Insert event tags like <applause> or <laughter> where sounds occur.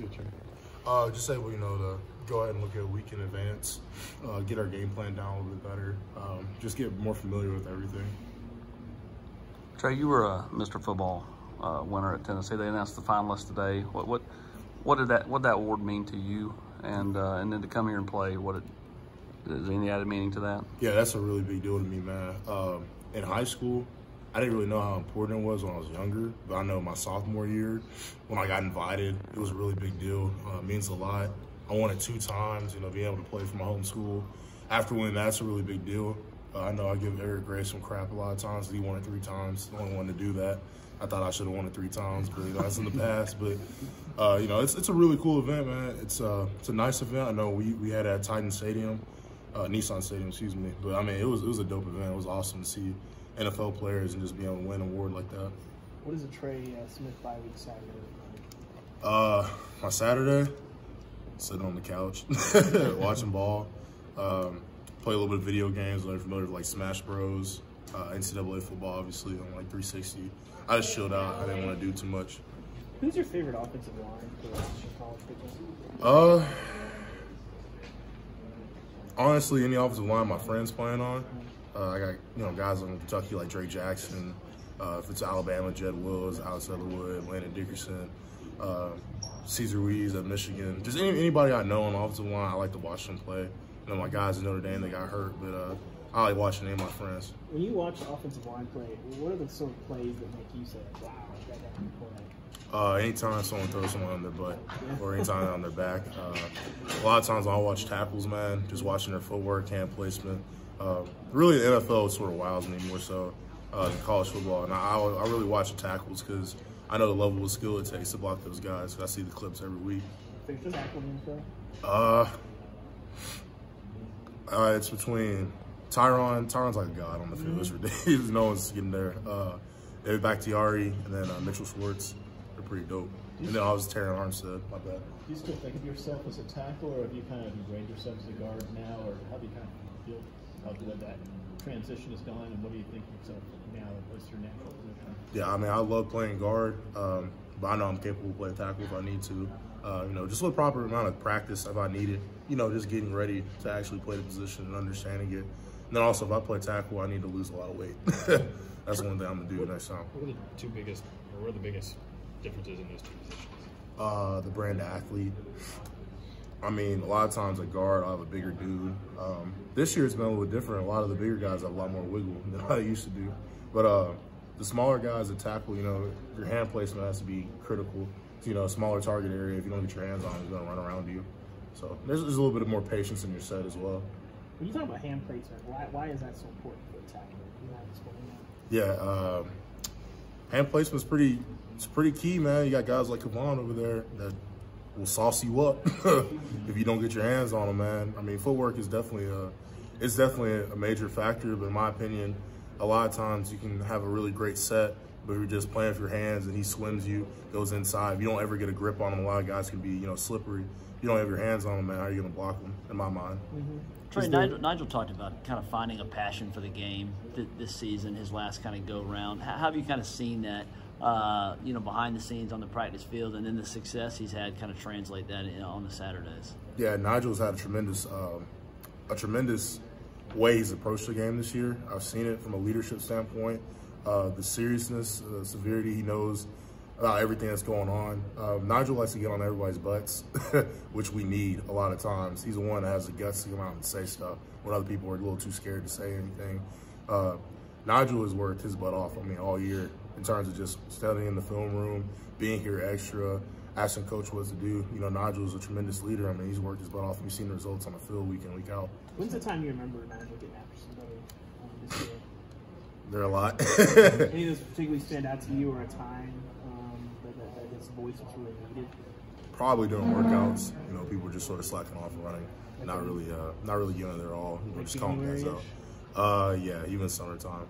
your turn. Uh, just able, you know, to go ahead and look at a week in advance, uh, get our game plan down a little bit better, um, just get more familiar with everything. Trey, you were a Mr. Football uh, winner at Tennessee. They announced the finalists today. What what what did that what did that award mean to you? And uh, and then to come here and play, what it, is there any added meaning to that? Yeah, that's a really big deal to me, man. Um, in high school, I didn't really know how important it was when I was younger, but I know my sophomore year, when I got invited, it was a really big deal. Uh, it means a lot. I won it two times, you know, being able to play for my home school. After winning, that's a really big deal. Uh, I know I give Eric Gray some crap a lot of times. He won it three times. The only one to do that. I thought I should have won it three times, but you know, that's in the past. But uh, you know, it's, it's a really cool event, man. It's uh, it's a nice event. I know we, we had at Titan Stadium, uh, Nissan Stadium, excuse me. But I mean, it was it was a dope event. It was awesome to see NFL players and just be able to win an award like that. What is a Trey uh, Smith bye week Saturday? Uh, my Saturday, sitting on the couch, <laughs> watching ball, um, play a little bit of video games, learn familiar with like Smash Bros, uh, NCAA football, obviously on like 360. I just chilled out. I didn't want to do too much. Who's your favorite offensive line for college football? Uh, honestly, any offensive line my friends playing on. Uh, I got you know guys on Kentucky like Drake Jackson. Uh, if it's Alabama, Jed Wills, Alex Leatherwood, Landon Dickerson, uh, Cesar Ruiz at Michigan. Just any, anybody I know on offensive line, I like to watch them play. You know, my guys in Notre Dame, they got hurt, but uh, I like watching any of my friends. When you watch offensive line play, what are the sort of plays that make you say, "Wow, that guy can play"? Uh, anytime someone throws someone on their butt or anytime on their back. Uh, a lot of times I'll watch tackles, man, just watching their footwork, hand placement. Uh, really, the NFL sort of wows me more so uh, than college football. And I, I really watch the tackles because I know the level of skill it takes to block those guys. I see the clips every week. Favorite tackle in Uh, uh, it's between Tyron. Tyron's like a god on the field. It's ridiculous. <laughs> no one's getting there. Uh, David Bakhtiari and then uh, Mitchell Schwartz. They're pretty dope. And then I was Terron Armstead. My bad. Do you still think of yourself as a tackle, or have you kind of ingrained yourself as a guard now, or how do you kind of feel how good that transition is going, and what do you think of yourself now? What's your natural position? Yeah, I mean, I love playing guard, um, but I know I'm capable of playing tackle if I need to. Uh, you know, just with proper amount of practice if I need it. You know, just getting ready to actually play the position and understanding it. And then also, if I play tackle, I need to lose a lot of weight. <laughs> That's one thing I'm gonna do next time. What are the two biggest, or what are the biggest differences in those two positions? Uh, the brand athlete. I mean, a lot of times a guard, I have a bigger dude. Um, this year it's been a little different. A lot of the bigger guys have a lot more wiggle <laughs> than I used to do. But uh, the smaller guys that tackle, you know, your hand placement has to be critical. You know, a smaller target area, if you don't get your hands on it, he's going to run around you. So there's, there's a little bit of more patience in your set as well. When you talk about hand placement, why, why is that so important for a tackle? You have explain that? Yeah, uh, hand placement's pretty it's pretty key, man. You got guys like Kavon over there that will sauce you up <laughs> if you don't get your hands on them, man. I mean, footwork is definitely a it's definitely a major factor, but in my opinion, a lot of times you can have a really great set, but you're just playing with your hands and he swims you, goes inside. If you don't ever get a grip on him, a lot of guys can be, you know, slippery. If you don't have your hands on him, man, how are you going to block him, in my mind? Mm-hmm. Trey, Nigel, Nigel, talked about kind of finding a passion for the game th- this season, his last kind of go round. How, how have you kind of seen that, uh, you know, behind the scenes on the practice field, and then the success he's had kind of translate that in, on the Saturdays? Yeah, Nigel's had a tremendous, um, a tremendous way he's approached the game this year. I've seen it from a leadership standpoint, uh, the seriousness, the severity he knows about everything that's going on. Um, Nigel likes to get on everybody's butts, <laughs> which we need a lot of times. He's the one that has the guts to come out and say stuff when other people are a little too scared to say anything. Uh, Nigel has worked his butt off, I mean, all year in terms of just studying in the film room, being here extra, asking coach what to do. You know, Nigel is a tremendous leader. I mean, he's worked his butt off. We've seen the results on the field week in, week out. When's the time you remember Nigel getting after somebody? There are a lot. <laughs> <laughs> Any of those particularly stand out to you or a time um, that, that, that this voice was really needed? Probably during workouts, you know, people were just sort of slacking off and running, not really, uh, not really giving it their all. You know, Like just calling guys out. Uh, yeah, even summertime.